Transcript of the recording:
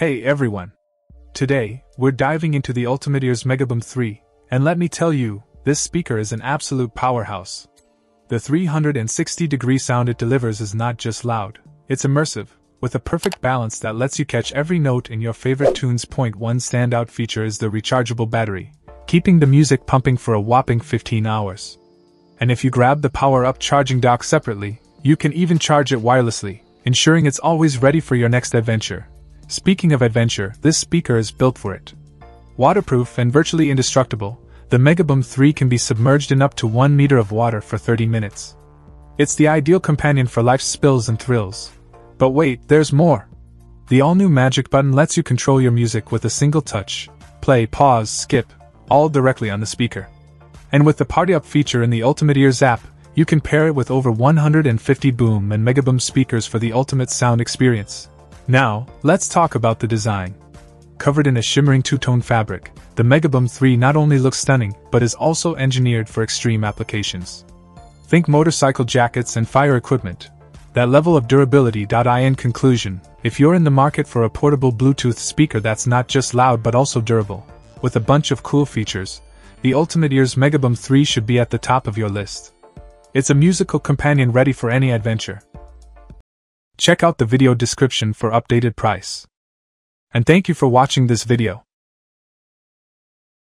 Hey everyone! Today, we're diving into the Ultimate Ears Megaboom 3, and let me tell you, this speaker is an absolute powerhouse. The 360 degree sound it delivers is not just loud, it's immersive, with a perfect balance that lets you catch every note in your favorite tunes. Point one standout feature is the rechargeable battery, keeping the music pumping for a whopping 15 hours. And if you grab the power up charging dock separately, you can even charge it wirelessly, ensuring it's always ready for your next adventure. Speaking of adventure, this speaker is built for it. Waterproof and virtually indestructible, the Megaboom 3 can be submerged in up to 1 meter of water for 30 minutes. It's the ideal companion for life's spills and thrills. But wait, there's more! The all new Magic button lets you control your music with a single touch play, pause, skip, all directly on the speaker. And with the Party Up feature in the Ultimate Ears app, you can pair it with over 150 boom and megaboom speakers for the ultimate sound experience. Now, let's talk about the design. Covered in a shimmering two-tone fabric, the Megaboom 3 not only looks stunning, but is also engineered for extreme applications. Think motorcycle jackets and fire equipment. That level of durability. In conclusion, if you're in the market for a portable Bluetooth speaker that's not just loud but also durable, with a bunch of cool features, the Ultimate Ears Megaboom 3 should be at the top of your list. It's a musical companion ready for any adventure. Check out the video description for updated price. And thank you for watching this video.